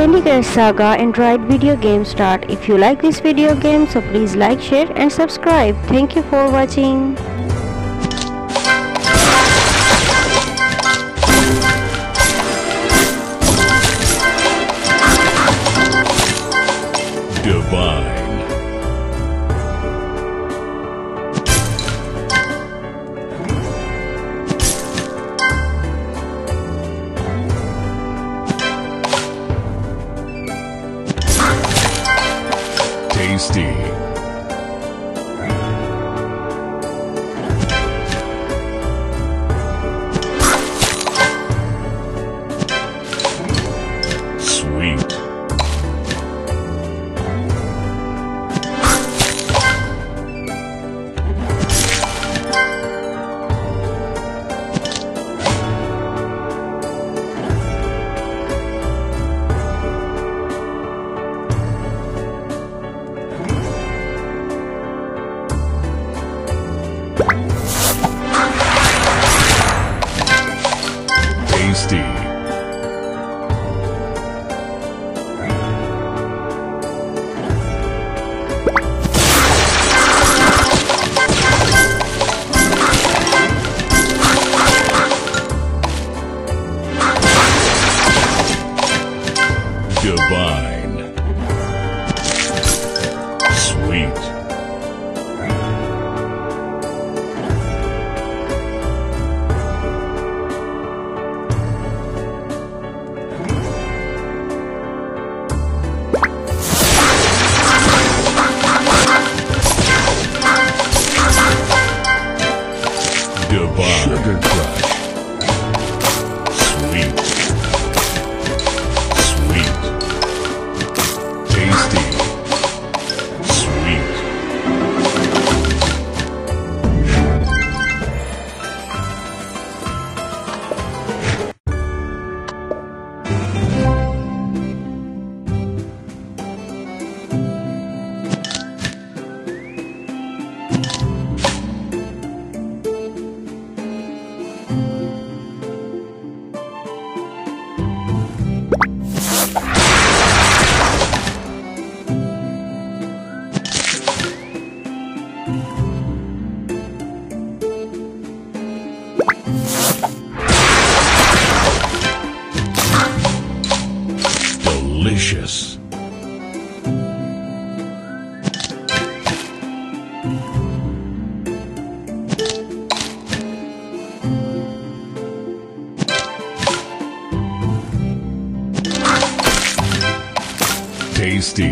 Candy Crush Saga Android video game start. If you like this video game so please like, share and subscribe. Thank you for watching. Tasty. Divine. Tasty.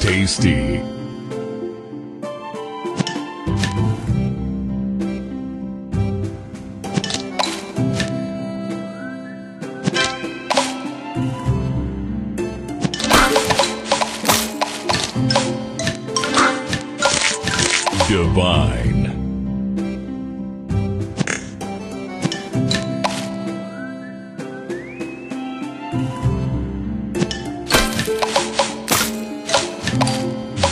Tasty. Divine.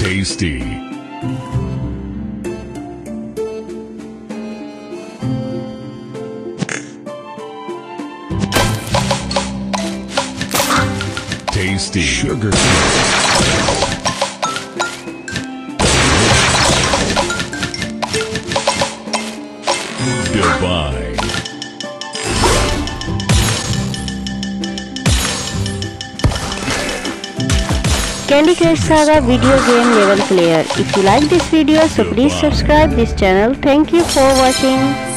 Tasty. Tasty. Sugar. Candy Crush Saga video game level player. If you like this video so please subscribe this channel. Thank you for watching.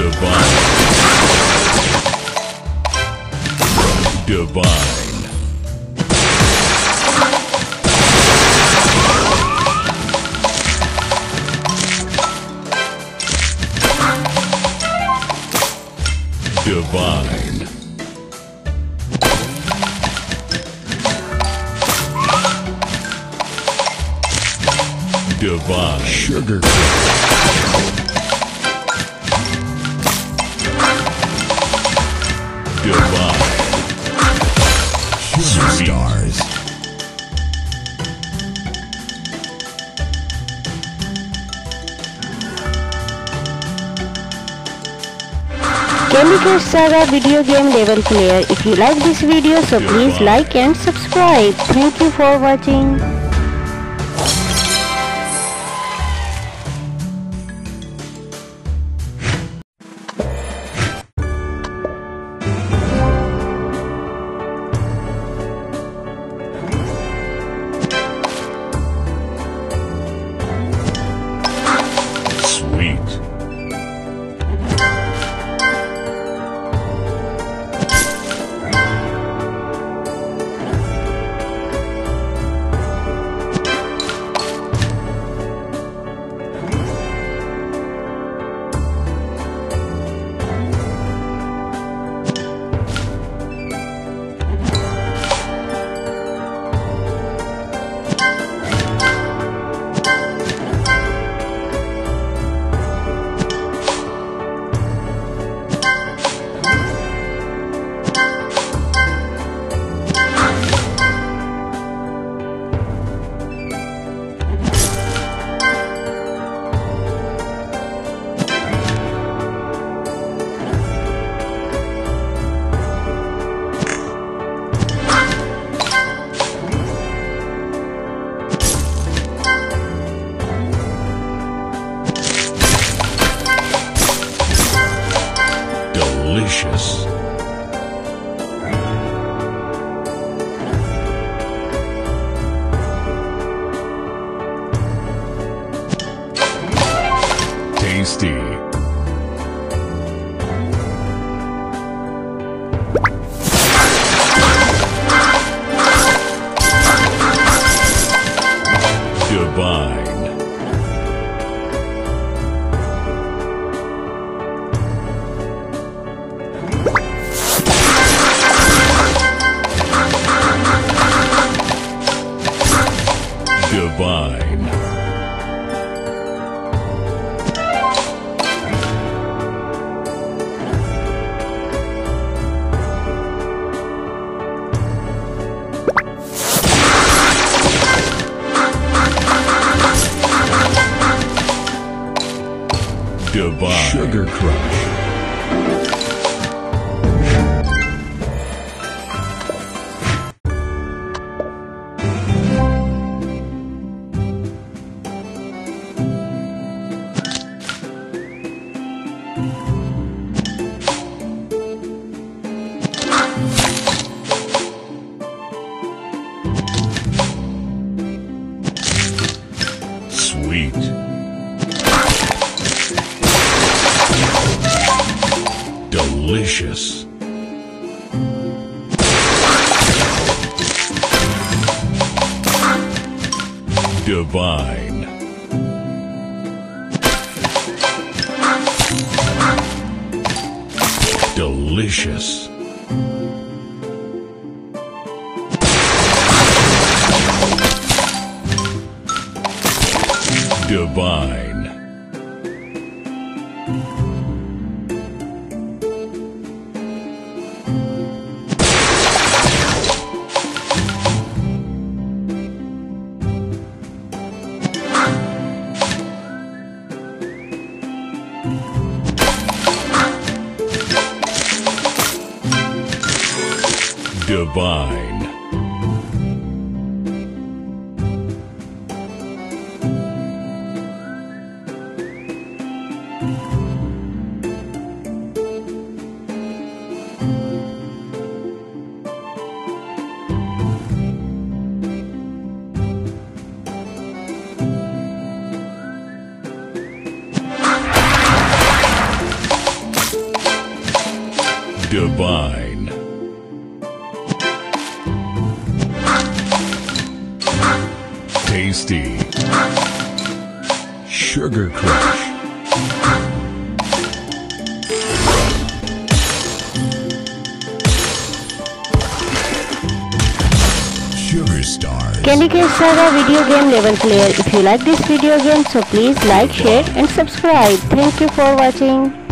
Divine. Divine. Divine. Divine. Sugar. Stars. Candy Crush Saga video game level player. If you like this video so please like and subscribe. Thank you for watching. Delicious. Delicious. Divine. Delicious. Divine. Divine. Sugar Stars. Candy Crush Saga video game level player. If you like this video game so please like, share and subscribe. Thank you for watching.